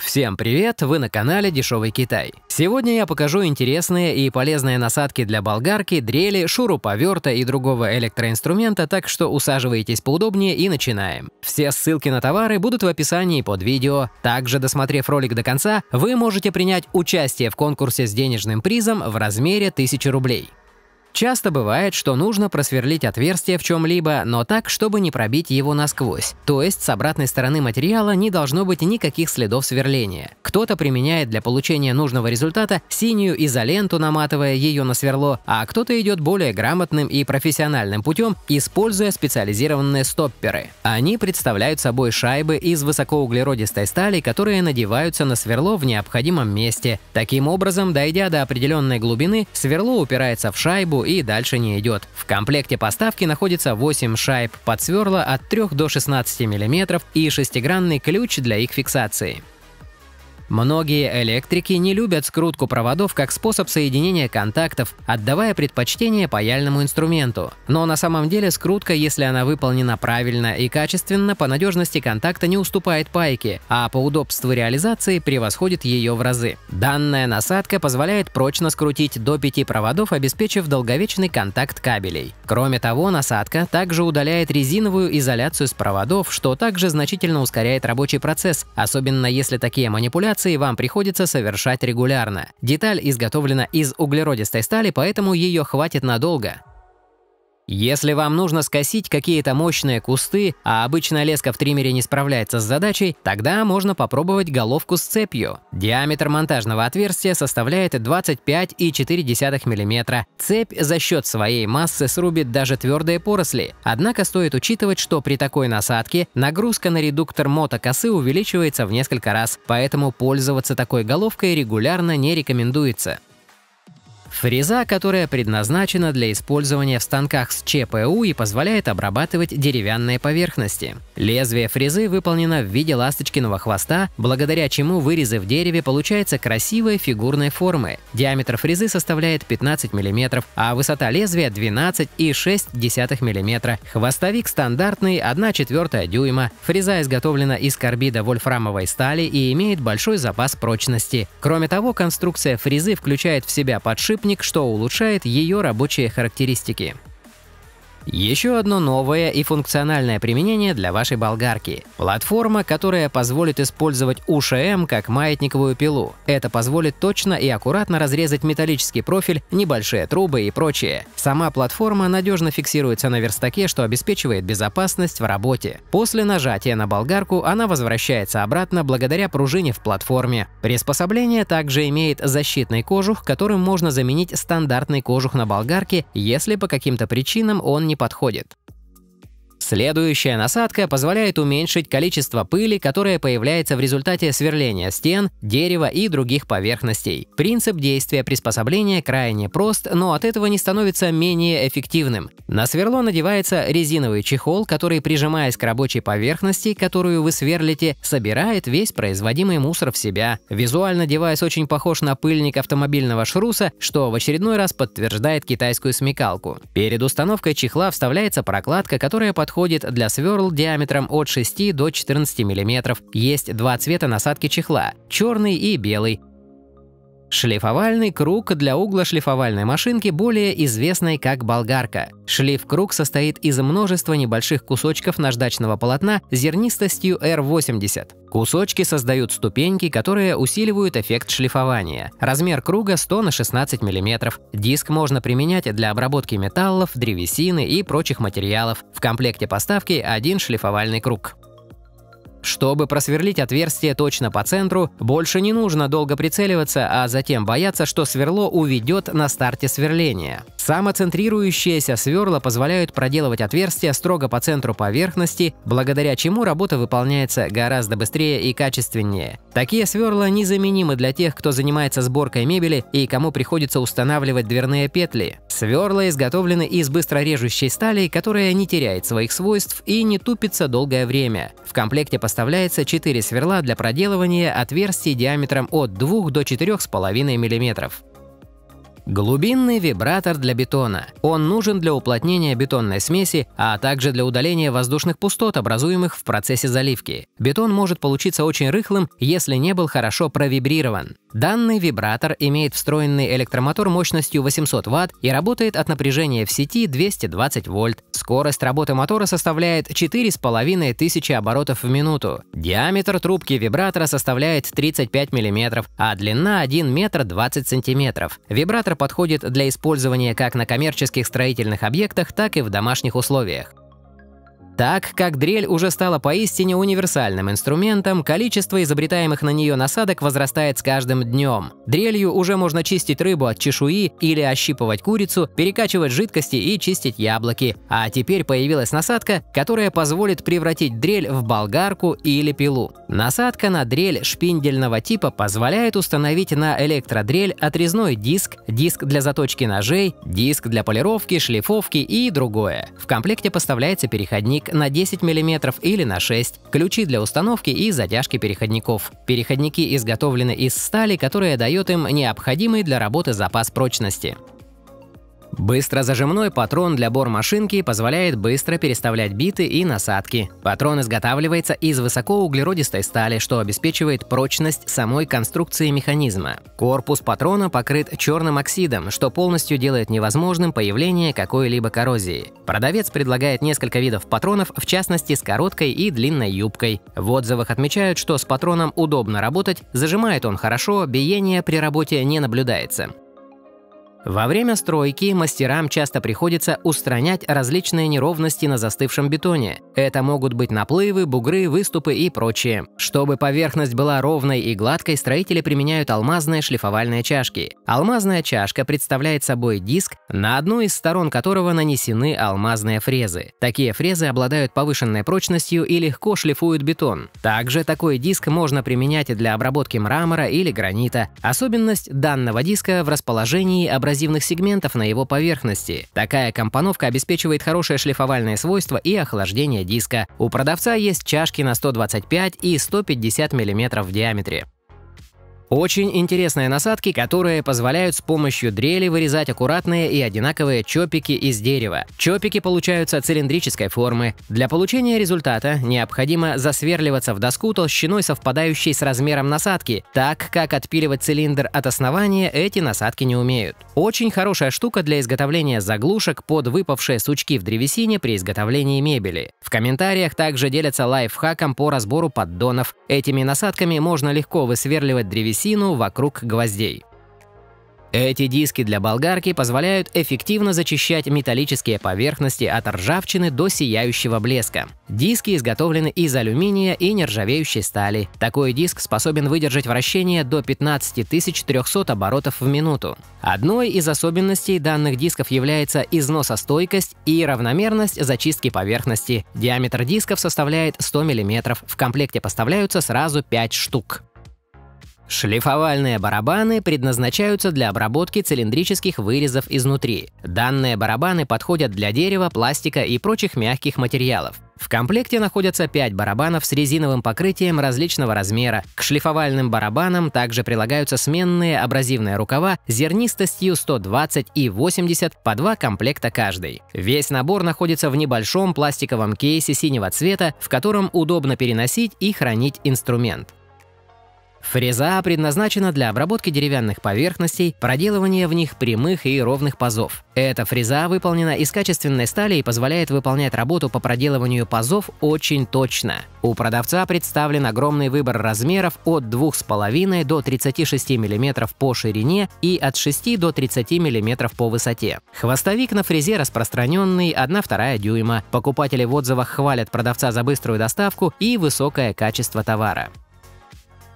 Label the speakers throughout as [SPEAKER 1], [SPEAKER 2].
[SPEAKER 1] Всем привет! Вы на канале Дешевый Китай. Сегодня я покажу интересные и полезные насадки для болгарки, дрели, шуруповерта и другого электроинструмента, так что усаживайтесь поудобнее и начинаем. Все ссылки на товары будут в описании под видео. Также, досмотрев ролик до конца, вы можете принять участие в конкурсе с денежным призом в размере 1000 рублей. Часто бывает, что нужно просверлить отверстие в чем-либо, но так, чтобы не пробить его насквозь. То есть с обратной стороны материала не должно быть никаких следов сверления. Кто-то применяет для получения нужного результата синюю изоленту, наматывая ее на сверло, а кто-то идет более грамотным и профессиональным путем, используя специализированные стопперы. Они представляют собой шайбы из высокоуглеродистой стали, которые надеваются на сверло в необходимом месте. Таким образом, дойдя до определенной глубины, сверло упирается в шайбу и дальше не идет. В комплекте поставки находится 8 шайб под сверла от 3 до 16 мм и шестигранный ключ для их фиксации. Многие электрики не любят скрутку проводов как способ соединения контактов, отдавая предпочтение паяльному инструменту. Но на самом деле скрутка, если она выполнена правильно и качественно, по надежности контакта не уступает пайке, а по удобству реализации превосходит ее в разы. Данная насадка позволяет прочно скрутить до 5 проводов, обеспечив долговечный контакт кабелей. Кроме того, насадка также удаляет резиновую изоляцию с проводов, что также значительно ускоряет рабочий процесс, особенно если такие манипуляции операции вам приходится совершать регулярно. Деталь изготовлена из углеродистой стали, поэтому ее хватит надолго. Если вам нужно скосить какие-то мощные кусты, а обычно леска в триммере не справляется с задачей, тогда можно попробовать головку с цепью. Диаметр монтажного отверстия составляет 25,4 мм. Цепь за счет своей массы срубит даже твердые поросли. Однако стоит учитывать, что при такой насадке нагрузка на редуктор мотокосы увеличивается в несколько раз, поэтому пользоваться такой головкой регулярно не рекомендуется. Фреза, которая предназначена для использования в станках с ЧПУ и позволяет обрабатывать деревянные поверхности. Лезвие фрезы выполнено в виде ласточкиного хвоста, благодаря чему вырезы в дереве получаются красивой фигурной формы. Диаметр фрезы составляет 15 мм, а высота лезвия 12,6 мм. Хвостовик стандартный 1 четвертая дюйма. Фреза изготовлена из карбида вольфрамовой стали и имеет большой запас прочности. Кроме того, конструкция фрезы включает в себя подшипник подшипник, что улучшает ее рабочие характеристики. Еще одно новое и функциональное применение для вашей болгарки. Платформа, которая позволит использовать УШМ как маятниковую пилу. Это позволит точно и аккуратно разрезать металлический профиль, небольшие трубы и прочее. Сама платформа надежно фиксируется на верстаке, что обеспечивает безопасность в работе. После нажатия на болгарку она возвращается обратно благодаря пружине в платформе. Приспособление также имеет защитный кожух, которым можно заменить стандартный кожух на болгарке, если по каким-то причинам он не подходит. Следующая насадка позволяет уменьшить количество пыли, которая появляется в результате сверления стен, дерева и других поверхностей. Принцип действия приспособления крайне прост, но от этого не становится менее эффективным. На сверло надевается резиновый чехол, который, прижимаясь к рабочей поверхности, которую вы сверлите, собирает весь производимый мусор в себя. Визуально девайс очень похож на пыльник автомобильного шруса, что в очередной раз подтверждает китайскую смекалку. Перед установкой чехла вставляется прокладка, которая подходит подходит для сверл диаметром от 6 до 14 мм. Есть два цвета насадки чехла – черный и белый. Шлифовальный круг для угла шлифовальной машинки, более известной как болгарка. Шлиф-круг состоит из множества небольших кусочков наждачного полотна зернистостью R80. Кусочки создают ступеньки, которые усиливают эффект шлифования. Размер круга 100 на 16 мм. Диск можно применять для обработки металлов, древесины и прочих материалов. В комплекте поставки один шлифовальный круг. Чтобы просверлить отверстие точно по центру, больше не нужно долго прицеливаться, а затем бояться, что сверло уведет на старте сверления. Самоцентрирующиеся сверла позволяют проделывать отверстия строго по центру поверхности, благодаря чему работа выполняется гораздо быстрее и качественнее. Такие сверла незаменимы для тех, кто занимается сборкой мебели и кому приходится устанавливать дверные петли. Сверла изготовлены из быстрорежущей стали, которая не теряет своих свойств и не тупится долгое время. В комплекте поставляется 4 сверла для проделывания отверстий диаметром от 2 до 4,5 мм. Глубинный вибратор для бетона. Он нужен для уплотнения бетонной смеси, а также для удаления воздушных пустот, образуемых в процессе заливки. Бетон может получиться очень рыхлым, если не был хорошо провибрирован. Данный вибратор имеет встроенный электромотор мощностью 800 Вт и работает от напряжения в сети 220 вольт. Скорость работы мотора составляет 4500 оборотов в минуту. Диаметр трубки вибратора составляет 35 мм, а длина 1 метр 20 см. Вибратор подходит для использования как на коммерческих строительных объектах, так и в домашних условиях. Так как дрель уже стала поистине универсальным инструментом, количество изобретаемых на нее насадок возрастает с каждым днем. Дрелью уже можно чистить рыбу от чешуи или ощипывать курицу, перекачивать жидкости и чистить яблоки. А теперь появилась насадка, которая позволит превратить дрель в болгарку или пилу. Насадка на дрель шпиндельного типа позволяет установить на электродрель отрезной диск, диск для заточки ножей, диск для полировки, шлифовки и другое. В комплекте поставляется переходник на 10 мм или на 6, ключи для установки и затяжки переходников. Переходники изготовлены из стали, которая дает им необходимый для работы запас прочности. Быстрозажимной патрон для бор-машинки позволяет быстро переставлять биты и насадки. Патрон изготавливается из высокоуглеродистой стали, что обеспечивает прочность самой конструкции механизма. Корпус патрона покрыт черным оксидом, что полностью делает невозможным появление какой-либо коррозии. Продавец предлагает несколько видов патронов, в частности с короткой и длинной юбкой. В отзывах отмечают, что с патроном удобно работать, зажимает он хорошо, биение при работе не наблюдается. Во время стройки мастерам часто приходится устранять различные неровности на застывшем бетоне. Это могут быть наплывы, бугры, выступы и прочее. Чтобы поверхность была ровной и гладкой, строители применяют алмазные шлифовальные чашки. Алмазная чашка представляет собой диск, на одну из сторон которого нанесены алмазные фрезы. Такие фрезы обладают повышенной прочностью и легко шлифуют бетон. Также такой диск можно применять для обработки мрамора или гранита. Особенность данного диска в расположении образования абразивных сегментов на его поверхности. Такая компоновка обеспечивает хорошее шлифовальное свойство и охлаждение диска. У продавца есть чашки на 125 и 150 мм в диаметре. Очень интересные насадки, которые позволяют с помощью дрели вырезать аккуратные и одинаковые чопики из дерева. Чопики получаются цилиндрической формы. Для получения результата необходимо засверливаться в доску толщиной, совпадающей с размером насадки, так как отпиливать цилиндр от основания эти насадки не умеют. Очень хорошая штука для изготовления заглушек под выпавшие сучки в древесине при изготовлении мебели. В комментариях также делятся лайфхаком по разбору поддонов. Этими насадками можно легко высверливать древесину древесину вокруг гвоздей. Эти диски для болгарки позволяют эффективно зачищать металлические поверхности от ржавчины до сияющего блеска. Диски изготовлены из алюминия и нержавеющей стали. Такой диск способен выдержать вращение до 15300 оборотов в минуту. Одной из особенностей данных дисков является износостойкость и равномерность зачистки поверхности. Диаметр дисков составляет 100 мм. В комплекте поставляются сразу 5 штук. Шлифовальные барабаны предназначаются для обработки цилиндрических вырезов изнутри. Данные барабаны подходят для дерева, пластика и прочих мягких материалов. В комплекте находятся 5 барабанов с резиновым покрытием различного размера. К шлифовальным барабанам также прилагаются сменные абразивные рукава зернистостью 120 и 80 по два комплекта каждый. Весь набор находится в небольшом пластиковом кейсе синего цвета, в котором удобно переносить и хранить инструмент. Фреза предназначена для обработки деревянных поверхностей, проделывания в них прямых и ровных пазов. Эта фреза выполнена из качественной стали и позволяет выполнять работу по проделыванию пазов очень точно. У продавца представлен огромный выбор размеров от 2,5 до 36 мм по ширине и от 6 до 30 мм по высоте. Хвостовик на фрезе распространенный 1,2 дюйма. Покупатели в отзывах хвалят продавца за быструю доставку и высокое качество товара.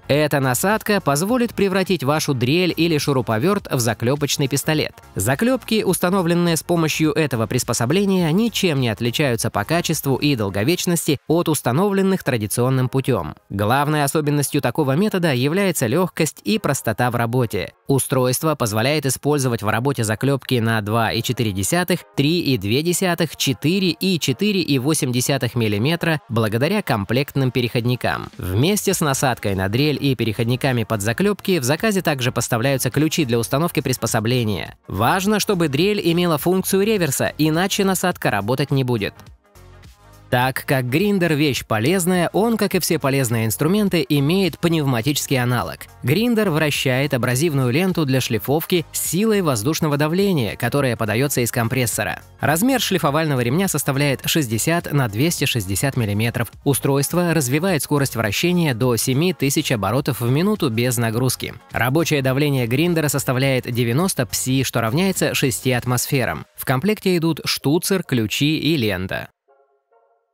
[SPEAKER 1] Эта насадка позволит превратить вашу дрель или шуруповерт в заклепочный пистолет. Заклепки, установленные с помощью этого приспособления, ничем не отличаются по качеству и долговечности от установленных традиционным путем. Главной особенностью такого метода является легкость и простота в работе. Устройство позволяет использовать в работе заклепки на 2,4, 3,2, 4 и 4,8 мм благодаря комплектным переходникам. Вместе с насадкой на дрель дрель и переходниками под заклепки, в заказе также поставляются ключи для установки приспособления. Важно, чтобы дрель имела функцию реверса, иначе насадка работать не будет. Так как гриндер – вещь полезная, он, как и все полезные инструменты, имеет пневматический аналог. Гриндер вращает абразивную ленту для шлифовки с силой воздушного давления, которая подается из компрессора. Размер шлифовального ремня составляет 60 на 260 мм. Устройство развивает скорость вращения до 7000 оборотов в минуту без нагрузки. Рабочее давление гриндера составляет 90 пси, что равняется 6 атмосферам. В комплекте идут штуцер, ключи и лента.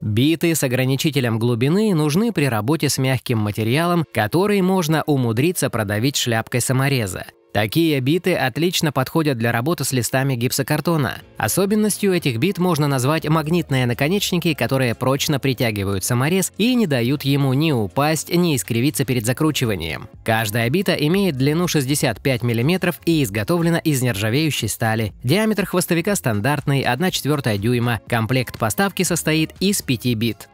[SPEAKER 1] Биты с ограничителем глубины нужны при работе с мягким материалом, который можно умудриться продавить шляпкой самореза. Такие биты отлично подходят для работы с листами гипсокартона. Особенностью этих бит можно назвать магнитные наконечники, которые прочно притягивают саморез и не дают ему ни упасть, ни искривиться перед закручиванием. Каждая бита имеет длину 65 мм и изготовлена из нержавеющей стали. Диаметр хвостовика стандартный 1,4 дюйма. Комплект поставки состоит из 5 бит.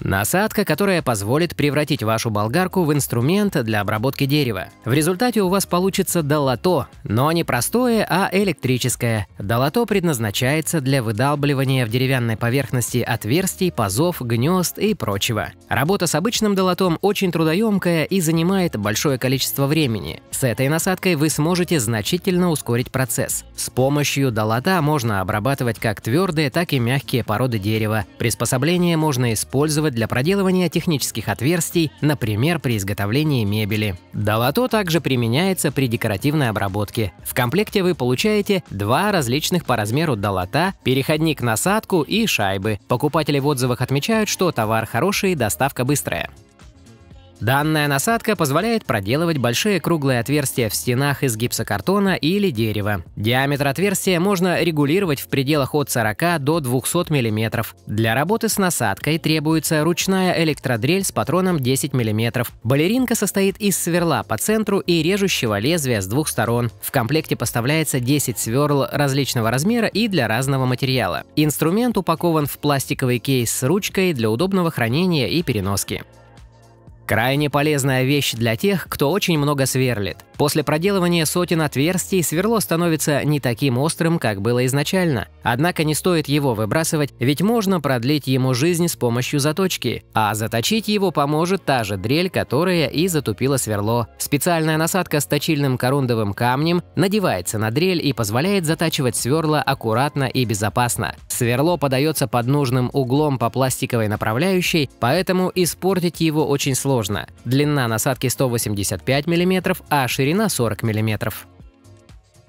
[SPEAKER 1] Насадка, которая позволит превратить вашу болгарку в инструмент для обработки дерева. В результате у вас получится долото, но не простое, а электрическое. Долото предназначается для выдалбливания в деревянной поверхности отверстий, пазов, гнезд и прочего. Работа с обычным долотом очень трудоемкая и занимает большое количество времени. С этой насадкой вы сможете значительно ускорить процесс. С помощью долота можно обрабатывать как твердые, так и мягкие породы дерева. Приспособление можно использовать использовать для проделывания технических отверстий, например, при изготовлении мебели. Долото также применяется при декоративной обработке. В комплекте вы получаете два различных по размеру долота, переходник насадку и шайбы. Покупатели в отзывах отмечают, что товар хороший, доставка быстрая. Данная насадка позволяет проделывать большие круглые отверстия в стенах из гипсокартона или дерева. Диаметр отверстия можно регулировать в пределах от 40 до 200 мм. Для работы с насадкой требуется ручная электродрель с патроном 10 мм. Балеринка состоит из сверла по центру и режущего лезвия с двух сторон. В комплекте поставляется 10 сверл различного размера и для разного материала. Инструмент упакован в пластиковый кейс с ручкой для удобного хранения и переноски. Крайне полезная вещь для тех, кто очень много сверлит. После проделывания сотен отверстий сверло становится не таким острым, как было изначально. Однако не стоит его выбрасывать, ведь можно продлить ему жизнь с помощью заточки, а заточить его поможет та же дрель, которая и затупила сверло. Специальная насадка с точильным корундовым камнем надевается на дрель и позволяет затачивать сверла аккуратно и безопасно. Сверло подается под нужным углом по пластиковой направляющей, поэтому испортить его очень сложно. Длина насадки 185 мм, а ширина 40 мм.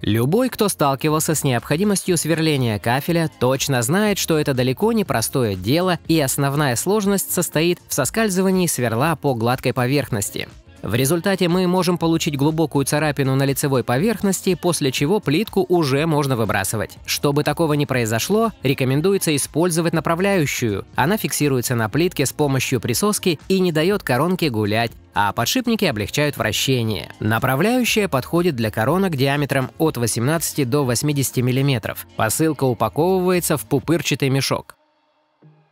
[SPEAKER 1] Любой, кто сталкивался с необходимостью сверления кафеля, точно знает, что это далеко не простое дело, и основная сложность состоит в соскальзывании сверла по гладкой поверхности. В результате мы можем получить глубокую царапину на лицевой поверхности, после чего плитку уже можно выбрасывать. Чтобы такого не произошло, рекомендуется использовать направляющую. Она фиксируется на плитке с помощью присоски и не дает коронке гулять, а подшипники облегчают вращение. Направляющая подходит для коронок диаметром от 18 до 80 мм. Посылка упаковывается в пупырчатый мешок.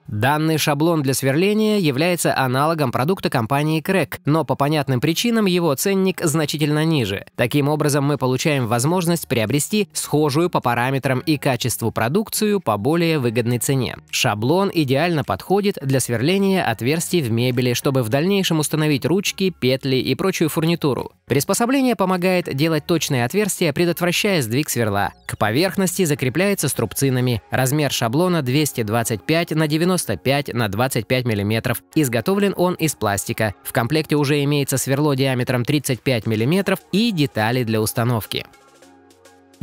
[SPEAKER 1] Данный шаблон для сверления является аналогом продукта компании Crack, но по понятным причинам его ценник значительно ниже. Таким образом, мы получаем возможность приобрести схожую по параметрам и качеству продукцию по более выгодной цене. Шаблон идеально подходит для сверления отверстий в мебели, чтобы в дальнейшем установить ручки, петли и прочую фурнитуру. Приспособление помогает делать точные отверстия, предотвращая сдвиг сверла. К поверхности закрепляется струбцинами. Размер шаблона 225 на 90 95 на 25 мм. Изготовлен он из пластика. В комплекте уже имеется сверло диаметром 35 мм и детали для установки.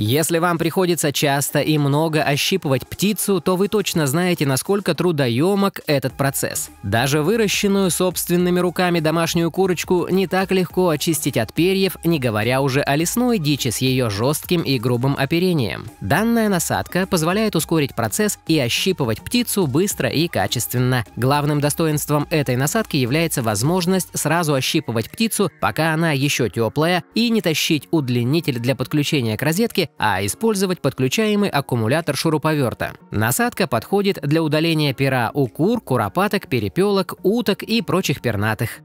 [SPEAKER 1] Если вам приходится часто и много ощипывать птицу, то вы точно знаете, насколько трудоемок этот процесс. Даже выращенную собственными руками домашнюю курочку не так легко очистить от перьев, не говоря уже о лесной дичи с ее жестким и грубым оперением. Данная насадка позволяет ускорить процесс и ощипывать птицу быстро и качественно. Главным достоинством этой насадки является возможность сразу ощипывать птицу, пока она еще теплая, и не тащить удлинитель для подключения к розетке а использовать подключаемый аккумулятор шуруповерта. Насадка подходит для удаления пера у кур, куропаток, перепелок, уток и прочих пернатых.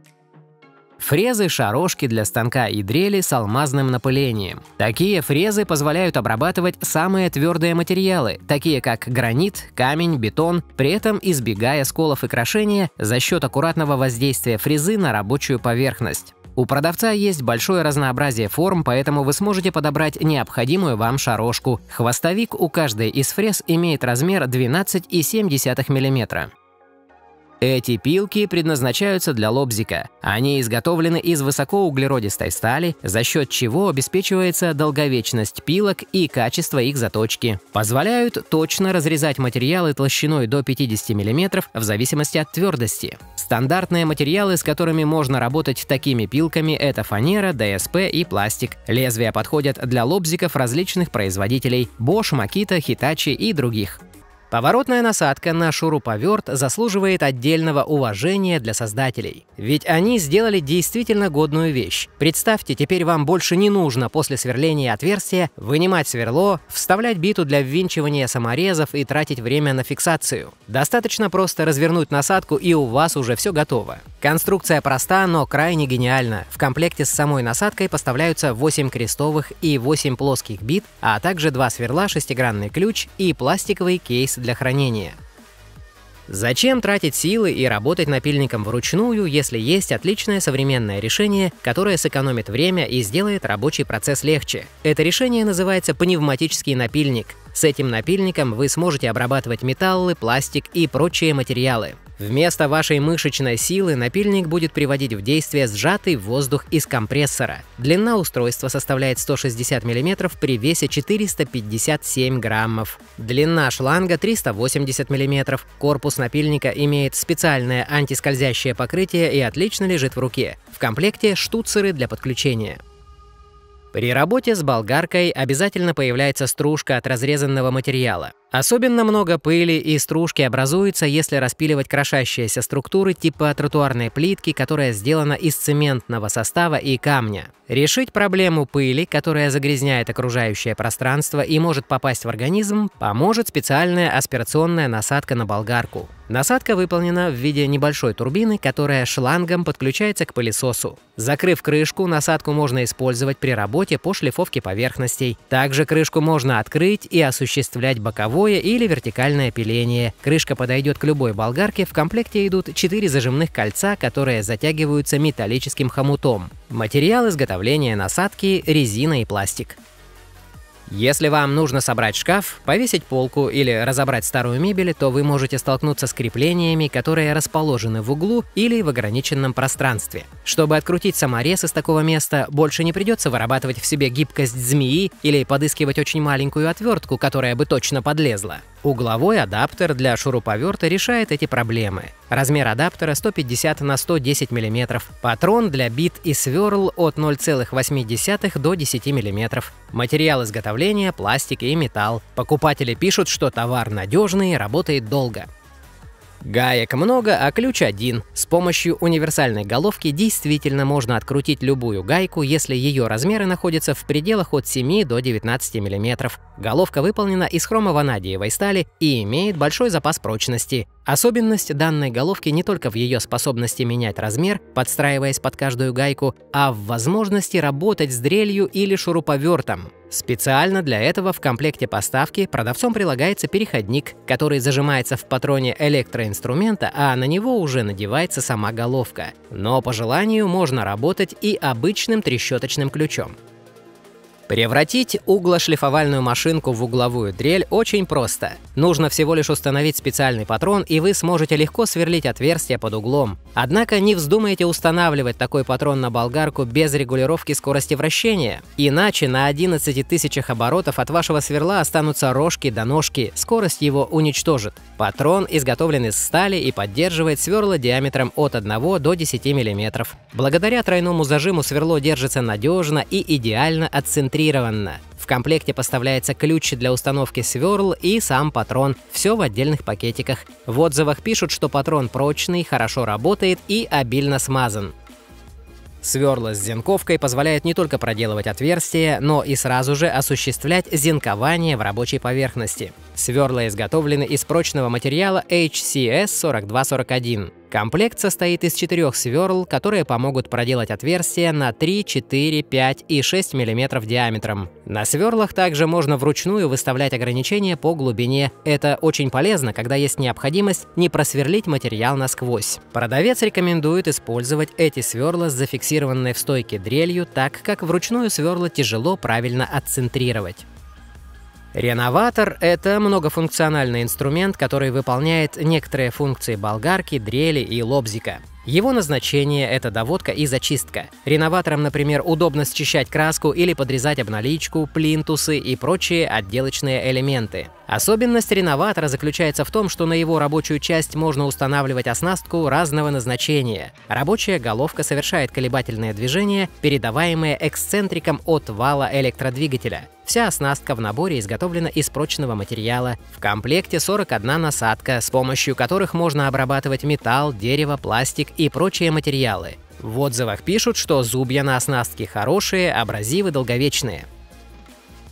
[SPEAKER 1] Фрезы – шарошки для станка и дрели с алмазным напылением. Такие фрезы позволяют обрабатывать самые твердые материалы, такие как гранит, камень, бетон, при этом избегая сколов и крошения за счет аккуратного воздействия фрезы на рабочую поверхность. У продавца есть большое разнообразие форм, поэтому вы сможете подобрать необходимую вам шарошку. Хвостовик у каждой из фрез имеет размер 12,7 мм. Эти пилки предназначаются для лобзика. Они изготовлены из высокоуглеродистой стали, за счет чего обеспечивается долговечность пилок и качество их заточки. Позволяют точно разрезать материалы толщиной до 50 мм в зависимости от твердости. Стандартные материалы, с которыми можно работать такими пилками, это фанера, ДСП и пластик. Лезвия подходят для лобзиков различных производителей – Bosch, Makita, Hitachi и других. Поворотная насадка на шуруповерт заслуживает отдельного уважения для создателей. Ведь они сделали действительно годную вещь. Представьте, теперь вам больше не нужно после сверления отверстия вынимать сверло, вставлять биту для ввинчивания саморезов и тратить время на фиксацию. Достаточно просто развернуть насадку и у вас уже все готово. Конструкция проста, но крайне гениальна. В комплекте с самой насадкой поставляются 8 крестовых и 8 плоских бит, а также два сверла, шестигранный ключ и пластиковый кейс для хранения. Зачем тратить силы и работать напильником вручную, если есть отличное современное решение, которое сэкономит время и сделает рабочий процесс легче? Это решение называется пневматический напильник. С этим напильником вы сможете обрабатывать металлы, пластик и прочие материалы. Вместо вашей мышечной силы напильник будет приводить в действие сжатый воздух из компрессора. Длина устройства составляет 160 мм при весе 457 граммов. Длина шланга 380 мм. Корпус напильника имеет специальное антискользящее покрытие и отлично лежит в руке. В комплекте штуцеры для подключения. При работе с болгаркой обязательно появляется стружка от разрезанного материала. Особенно много пыли и стружки образуется, если распиливать крошащиеся структуры типа тротуарной плитки, которая сделана из цементного состава и камня. Решить проблему пыли, которая загрязняет окружающее пространство и может попасть в организм, поможет специальная аспирационная насадка на болгарку. Насадка выполнена в виде небольшой турбины, которая шлангом подключается к пылесосу. Закрыв крышку, насадку можно использовать при работе по шлифовке поверхностей. Также крышку можно открыть и осуществлять боковой боковое или вертикальное пиление. Крышка подойдет к любой болгарке, в комплекте идут 4 зажимных кольца, которые затягиваются металлическим хомутом. Материал изготовления насадки – резина и пластик. Если вам нужно собрать шкаф, повесить полку или разобрать старую мебель, то вы можете столкнуться с креплениями, которые расположены в углу или в ограниченном пространстве. Чтобы открутить саморез из такого места, больше не придется вырабатывать в себе гибкость змеи или подыскивать очень маленькую отвертку, которая бы точно подлезла. Угловой адаптер для шуруповерта решает эти проблемы. Размер адаптера 150 на 110 мм. Патрон для бит и сверл от 0,8 до 10 мм. Материал изготовления – пластик и металл. Покупатели пишут, что товар надежный и работает долго. Гаек много, а ключ один. С помощью универсальной головки действительно можно открутить любую гайку, если ее размеры находятся в пределах от 7 до 19 мм. Головка выполнена из хромованадиевой стали и имеет большой запас прочности. Особенность данной головки не только в ее способности менять размер, подстраиваясь под каждую гайку, а в возможности работать с дрелью или шуруповертом. Специально для этого в комплекте поставки продавцом прилагается переходник, который зажимается в патроне электроинструмента, а на него уже надевается сама головка. Но по желанию можно работать и обычным трещоточным ключом. Превратить углошлифовальную машинку в угловую дрель очень просто. Нужно всего лишь установить специальный патрон, и вы сможете легко сверлить отверстие под углом. Однако не вздумайте устанавливать такой патрон на болгарку без регулировки скорости вращения. Иначе на 11 тысячах оборотов от вашего сверла останутся рожки до ножки, скорость его уничтожит. Патрон изготовлен из стали и поддерживает сверла диаметром от 1 до 10 мм. Благодаря тройному зажиму сверло держится надежно и идеально отцентрировано концентрированно. В комплекте поставляется ключ для установки сверл и сам патрон, все в отдельных пакетиках. В отзывах пишут, что патрон прочный, хорошо работает и обильно смазан. Сверла с зенковкой позволяют не только проделывать отверстия, но и сразу же осуществлять зенкование в рабочей поверхности. Сверла изготовлены из прочного материала HCS 4241. Комплект состоит из четырех сверл, которые помогут проделать отверстия на 3, 4, 5 и 6 мм диаметром. На сверлах также можно вручную выставлять ограничения по глубине. Это очень полезно, когда есть необходимость не просверлить материал насквозь. Продавец рекомендует использовать эти сверла с зафиксированной в стойке дрелью, так как вручную сверла тяжело правильно отцентрировать. Реноватор — это многофункциональный инструмент, который выполняет некоторые функции болгарки, дрели и лобзика. Его назначение — это доводка и зачистка. Реноватором, например, удобно счищать краску или подрезать обналичку, плинтусы и прочие отделочные элементы. Особенность реноватора заключается в том, что на его рабочую часть можно устанавливать оснастку разного назначения. Рабочая головка совершает колебательные движения, передаваемые эксцентриком от вала электродвигателя. Вся оснастка в наборе изготовлена из прочного материала. В комплекте 41 насадка, с помощью которых можно обрабатывать металл, дерево, пластик и прочие материалы. В отзывах пишут, что зубья на оснастке хорошие, абразивы долговечные.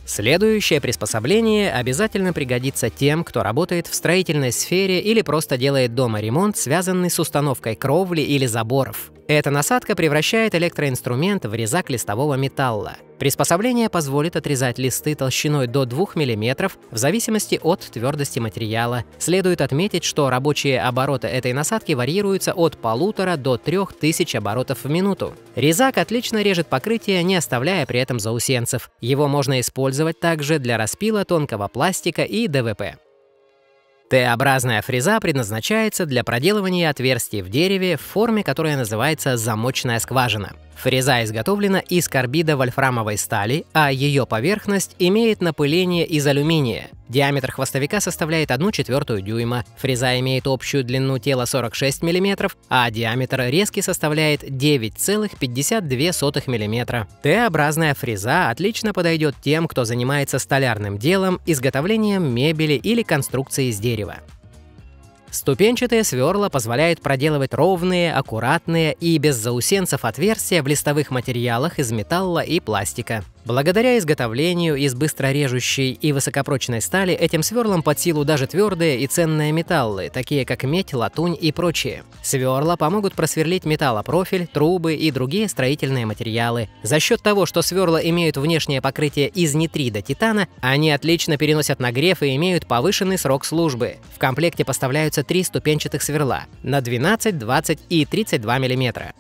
[SPEAKER 1] Следующее приспособление обязательно пригодится тем, кто работает в строительной сфере или просто делает дома ремонт, связанный с установкой кровли или заборов. Эта насадка превращает электроинструмент в резак листового металла. Приспособление позволит отрезать листы толщиной до 2 мм в зависимости от твердости материала. Следует отметить, что рабочие обороты этой насадки варьируются от полутора до 3000 оборотов в минуту. Резак отлично режет покрытие, не оставляя при этом заусенцев. Его можно использовать также для распила тонкого пластика и ДВП. Т-образная фреза предназначается для проделывания отверстий в дереве в форме, которая называется замочная скважина. Фреза изготовлена из карбида вольфрамовой стали, а ее поверхность имеет напыление из алюминия. Диаметр хвостовика составляет 1 четвертую дюйма, фреза имеет общую длину тела 46 мм, а диаметр резки составляет 9,52 мм. Т-образная фреза отлично подойдет тем, кто занимается столярным делом, изготовлением мебели или конструкцией из дерева. Ступенчатые сверла позволяют проделывать ровные, аккуратные и без заусенцев отверстия в листовых материалах из металла и пластика. Благодаря изготовлению из быстрорежущей и высокопрочной стали этим сверлам под силу даже твердые и ценные металлы, такие как медь, латунь и прочие. Сверла помогут просверлить металлопрофиль, трубы и другие строительные материалы. За счет того, что сверла имеют внешнее покрытие из нитрида титана, они отлично переносят нагрев и имеют повышенный срок службы. В комплекте поставляются три ступенчатых сверла на 12, 20 и 32 мм.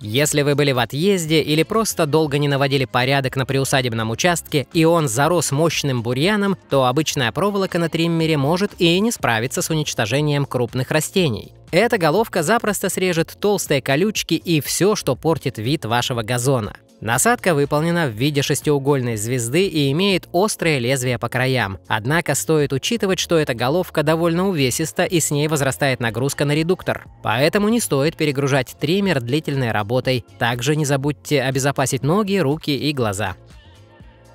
[SPEAKER 1] Если вы были в отъезде или просто долго не наводили порядок на приусадебном участке, и он зарос мощным бурьяном, то обычная проволока на триммере может и не справиться с уничтожением крупных растений. Эта головка запросто срежет толстые колючки и все, что портит вид вашего газона. Насадка выполнена в виде шестиугольной звезды и имеет острое лезвие по краям. Однако стоит учитывать, что эта головка довольно увесиста и с ней возрастает нагрузка на редуктор. Поэтому не стоит перегружать триммер длительной работой. Также не забудьте обезопасить ноги, руки и глаза.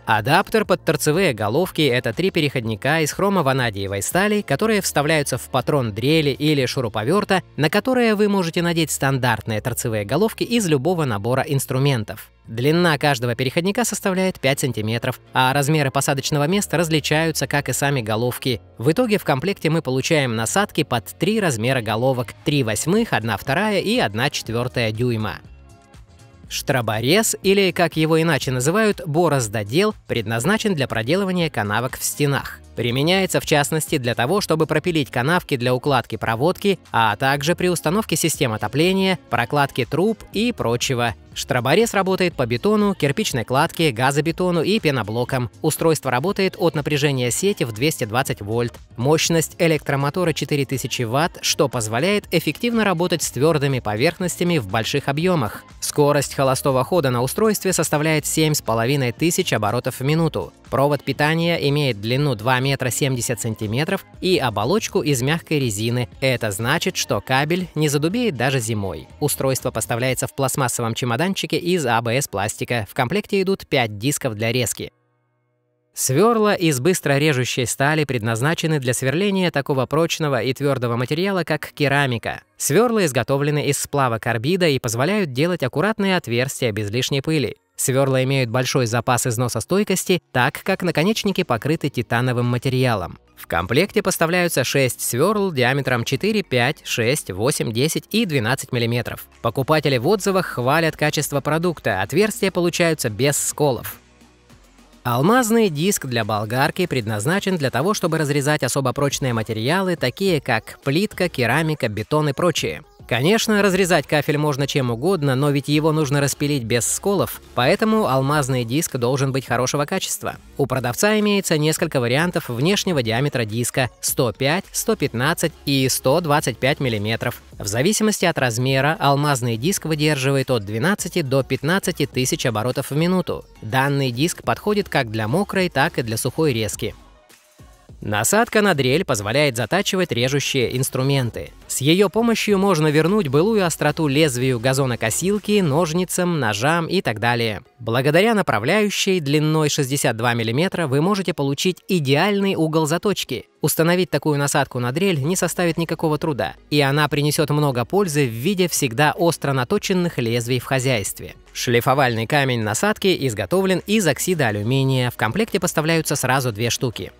[SPEAKER 1] Адаптер под торцевые головки — это три переходника из хромованадиевой стали, которые вставляются в патрон дрели или шуруповерта, на которые вы можете надеть стандартные торцевые головки из любого набора инструментов. Длина каждого переходника составляет 5 см, а размеры посадочного места различаются, как и сами головки. В итоге в комплекте мы получаем насадки под три размера головок — 3 восьмых, 1 вторая и 1 четвертая дюйма. Штроборез, или, как его иначе называют, бороздодел, предназначен для проделывания канавок в стенах. Применяется в частности для того, чтобы пропилить канавки для укладки проводки, а также при установке систем отопления, прокладки труб и прочего. Штроборез работает по бетону, кирпичной кладке, газобетону и пеноблокам. Устройство работает от напряжения сети в 220 вольт. Мощность электромотора 4000 Вт, что позволяет эффективно работать с твердыми поверхностями в больших объемах. Скорость холостого хода на устройстве составляет 7500 оборотов в минуту. Провод питания имеет длину 2 метра 70 сантиметров и оболочку из мягкой резины. Это значит, что кабель не задубеет даже зимой. Устройство поставляется в пластмассовом чемодане чемоданчике из АБС-пластика. В комплекте идут 5 дисков для резки. Сверла из быстро режущей стали предназначены для сверления такого прочного и твердого материала, как керамика. Сверла изготовлены из сплава карбида и позволяют делать аккуратные отверстия без лишней пыли. Сверла имеют большой запас износостойкости, так как наконечники покрыты титановым материалом. В комплекте поставляются 6 сверл диаметром 4, 5, 6, 8, 10 и 12 мм. Покупатели в отзывах хвалят качество продукта, отверстия получаются без сколов. Алмазный диск для болгарки предназначен для того, чтобы разрезать особо прочные материалы, такие как плитка, керамика, бетон и прочее. Конечно, разрезать кафель можно чем угодно, но ведь его нужно распилить без сколов, поэтому алмазный диск должен быть хорошего качества. У продавца имеется несколько вариантов внешнего диаметра диска 105, 115 и 125 мм. В зависимости от размера алмазный диск выдерживает от 12 до 15 тысяч оборотов в минуту. Данный диск подходит как для мокрой, так и для сухой резки. Насадка на дрель позволяет затачивать режущие инструменты. С ее помощью можно вернуть былую остроту лезвию газонокосилки, ножницам, ножам и так далее. Благодаря направляющей длиной 62 мм вы можете получить идеальный угол заточки. Установить такую насадку на дрель не составит никакого труда, и она принесет много пользы в виде всегда остро наточенных лезвий в хозяйстве. Шлифовальный камень насадки изготовлен из оксида алюминия, в комплекте поставляются сразу две штуки.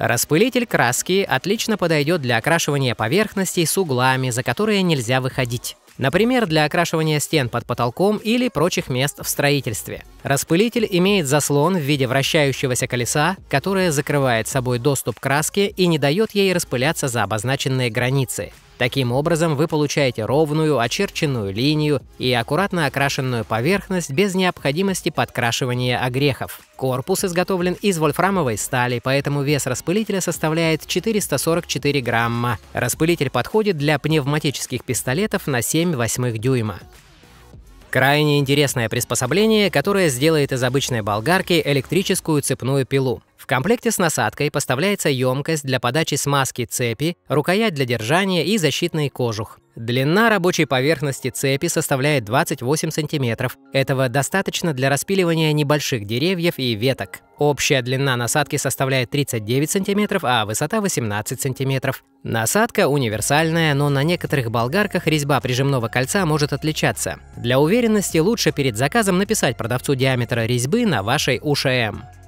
[SPEAKER 1] Распылитель краски отлично подойдет для окрашивания поверхностей с углами, за которые нельзя выходить. Например, для окрашивания стен под потолком или прочих мест в строительстве. Распылитель имеет заслон в виде вращающегося колеса, которое закрывает собой доступ к краске и не дает ей распыляться за обозначенные границы. Таким образом, вы получаете ровную, очерченную линию и аккуратно окрашенную поверхность без необходимости подкрашивания огрехов. Корпус изготовлен из вольфрамовой стали, поэтому вес распылителя составляет 444 грамма. Распылитель подходит для пневматических пистолетов на 7 восьмых дюйма. Крайне интересное приспособление, которое сделает из обычной болгарки электрическую цепную пилу. В комплекте с насадкой поставляется емкость для подачи смазки цепи, рукоять для держания и защитный кожух. Длина рабочей поверхности цепи составляет 28 см. Этого достаточно для распиливания небольших деревьев и веток. Общая длина насадки составляет 39 см, а высота 18 см. Насадка универсальная, но на некоторых болгарках резьба прижимного кольца может отличаться. Для уверенности лучше перед заказом написать продавцу диаметра резьбы на вашей УШМ.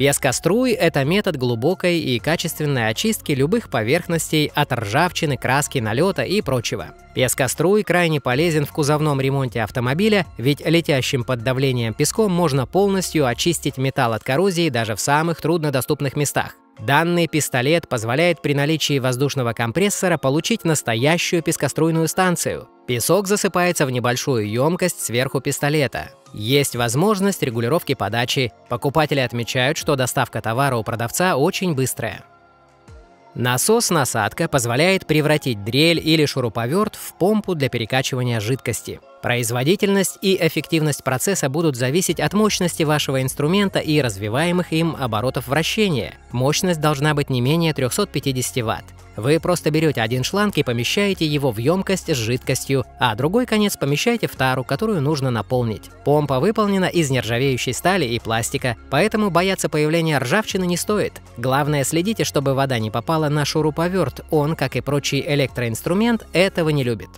[SPEAKER 1] Пескоструй – это метод глубокой и качественной очистки любых поверхностей от ржавчины, краски, налета и прочего. Пескоструй крайне полезен в кузовном ремонте автомобиля, ведь летящим под давлением песком можно полностью очистить металл от коррозии даже в самых труднодоступных местах. Данный пистолет позволяет при наличии воздушного компрессора получить настоящую пескоструйную станцию. Песок засыпается в небольшую емкость сверху пистолета. Есть возможность регулировки подачи. Покупатели отмечают, что доставка товара у продавца очень быстрая. Насос-насадка позволяет превратить дрель или шуруповерт в помпу для перекачивания жидкости. Производительность и эффективность процесса будут зависеть от мощности вашего инструмента и развиваемых им оборотов вращения. Мощность должна быть не менее 350 Вт. Вы просто берете один шланг и помещаете его в емкость с жидкостью, а другой конец помещаете в тару, которую нужно наполнить. Помпа выполнена из нержавеющей стали и пластика, поэтому бояться появления ржавчины не стоит. Главное, следите, чтобы вода не попала на шуруповерт, он, как и прочий электроинструмент, этого не любит.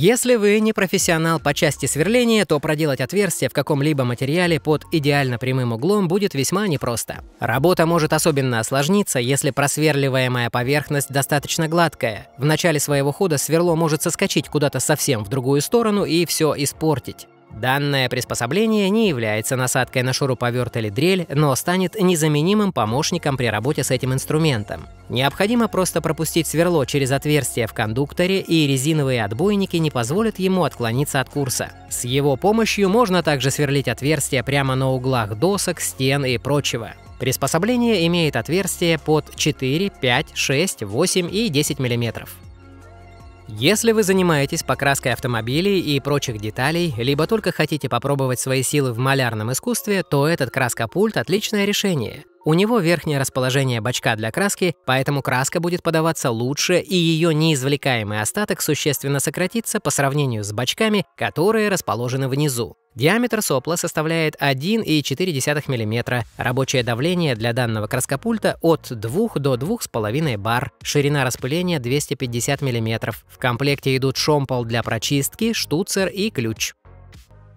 [SPEAKER 1] Если вы не профессионал по части сверления, то проделать отверстие в каком-либо материале под идеально прямым углом будет весьма непросто. Работа может особенно осложниться, если просверливаемая поверхность достаточно гладкая. В начале своего хода сверло может соскочить куда-то совсем в другую сторону и все испортить. Данное приспособление не является насадкой на шуруповерт или дрель, но станет незаменимым помощником при работе с этим инструментом. Необходимо просто пропустить сверло через отверстие в кондукторе, и резиновые отбойники не позволят ему отклониться от курса. С его помощью можно также сверлить отверстия прямо на углах досок, стен и прочего. Приспособление имеет отверстия под 4, 5, 6, 8 и 10 мм. Если вы занимаетесь покраской автомобилей и прочих деталей, либо только хотите попробовать свои силы в малярном искусстве, то этот краскопульт – отличное решение. У него верхнее расположение бачка для краски, поэтому краска будет подаваться лучше, и ее неизвлекаемый остаток существенно сократится по сравнению с бачками, которые расположены внизу. Диаметр сопла составляет 1,4 мм, рабочее давление для данного краскопульта от 2 до 2,5 бар, ширина распыления 250 мм. В комплекте идут шомпол для прочистки, штуцер и ключ.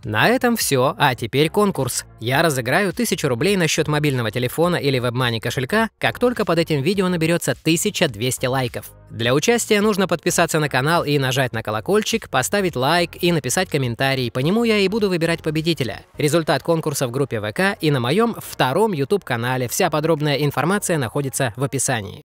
[SPEAKER 1] На этом все, а теперь конкурс. Я разыграю 1000 рублей на счет мобильного телефона или WebMoney кошелька, как только под этим видео наберется 1200 лайков. Для участия нужно подписаться на канал и нажать на колокольчик, поставить лайк и написать комментарий, по нему я и буду выбирать победителя. Результат конкурса в группе ВК и на моем втором YouTube-канале. Вся подробная информация находится в описании.